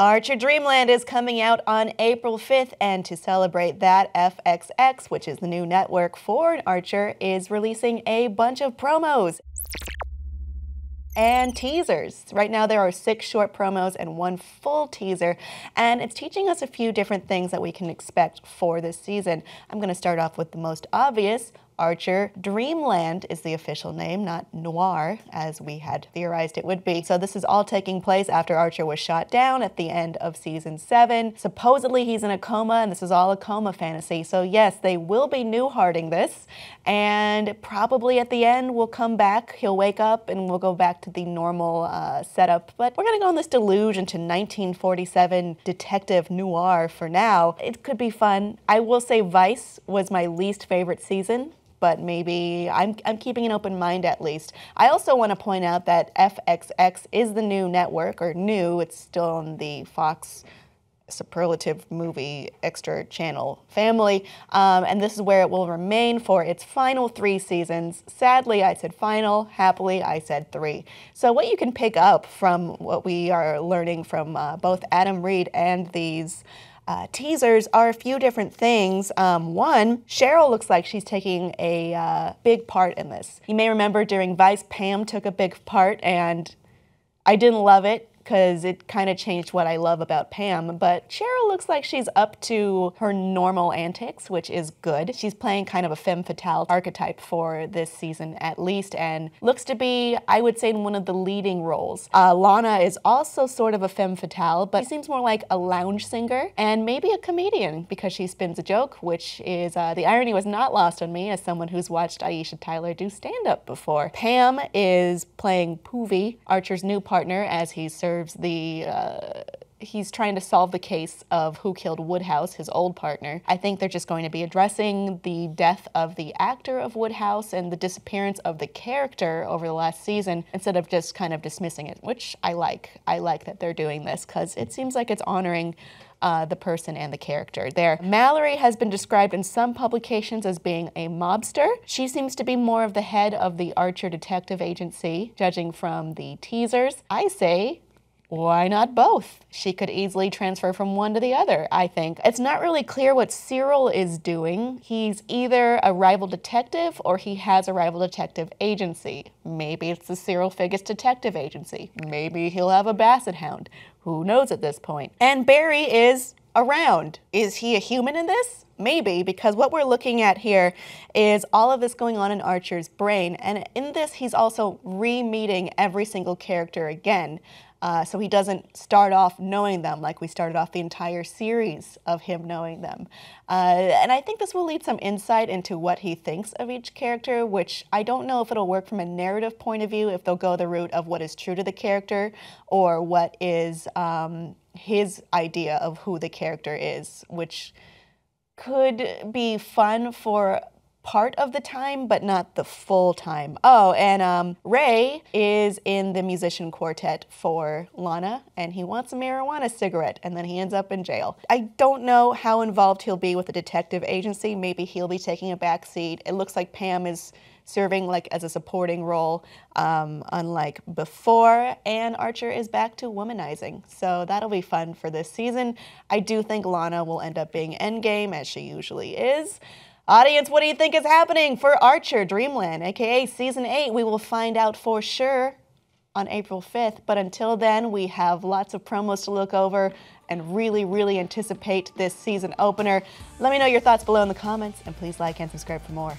Archer Dreamland is coming out on April 5th, and to celebrate that, FXX, which is the new network for Archer, is releasing a bunch of promos and teasers. Right now, there are six short promos and one full teaser, and it's teaching us a few different things that we can expect for this season. I'm going to start off with the most obvious Archer Dreamland is the official name, not Noir, as we had theorized it would be. So this is all taking place after Archer was shot down at the end of season seven. Supposedly he's in a coma, and this is all a coma fantasy. So yes, they will be Newharting this, and probably at the end we'll come back. He'll wake up, and we'll go back to the normal uh, setup. But we're gonna go on this deluge into 1947 detective noir for now. It could be fun. I will say Vice was my least favorite season but maybe I'm, I'm keeping an open mind at least. I also want to point out that FXX is the new network, or new, it's still on the Fox superlative movie extra channel family. Um, and this is where it will remain for its final three seasons. Sadly, I said final. Happily, I said three. So, what you can pick up from what we are learning from uh, both Adam Reed and these uh, teasers are a few different things. Um, one, Cheryl looks like she's taking a uh, big part in this. You may remember during Vice, Pam took a big part, and I didn't love it because it kind of changed what I love about Pam. But Cheryl looks like she's up to her normal antics, which is good. She's playing kind of a femme fatale archetype for this season at least, and looks to be, I would say, in one of the leading roles. Uh, Lana is also sort of a femme fatale, but she seems more like a lounge singer and maybe a comedian because she spins a joke, which is uh, the irony was not lost on me as someone who's watched Aisha Tyler do stand up before. Pam is playing Poovey, Archer's new partner, as he serves serves the. Uh, he's trying to solve the case of who killed Woodhouse, his old partner. I think they're just going to be addressing the death of the actor of Woodhouse and the disappearance of the character over the last season instead of just kind of dismissing it, which I like. I like that they're doing this because it seems like it's honoring uh, the person and the character there. Mallory has been described in some publications as being a mobster. She seems to be more of the head of the Archer Detective Agency, judging from the teasers. I say why not both? She could easily transfer from one to the other, I think. It's not really clear what Cyril is doing. He's either a rival detective or he has a rival detective agency. Maybe it's the Cyril Figgis Detective Agency. Maybe he'll have a basset hound. Who knows at this point? And Barry is around. Is he a human in this? Maybe, because what we're looking at here is all of this going on in Archer's brain. And in this, he's also re meeting every single character again. Uh, so he doesn't start off knowing them like we started off the entire series of him knowing them. Uh, and I think this will lead some insight into what he thinks of each character, which I don't know if it'll work from a narrative point of view, if they'll go the route of what is true to the character or what is um, his idea of who the character is, which could be fun for part of the time, but not the full time. Oh, and um, Ray is in the musician quartet for Lana, and he wants a marijuana cigarette, and then he ends up in jail. I don't know how involved he'll be with the detective agency. Maybe he'll be taking a back seat. It looks like Pam is serving like as a supporting role, um, unlike before. And Archer is back to womanizing, so that'll be fun for this season. I do think Lana will end up being endgame as she usually is. Audience, what do you think is happening for Archer Dreamland, aka Season 8? We will find out for sure on April 5th, but until then, we have lots of promos to look over and really, really anticipate this season opener. Let me know your thoughts below in the comments, and please like and subscribe for more.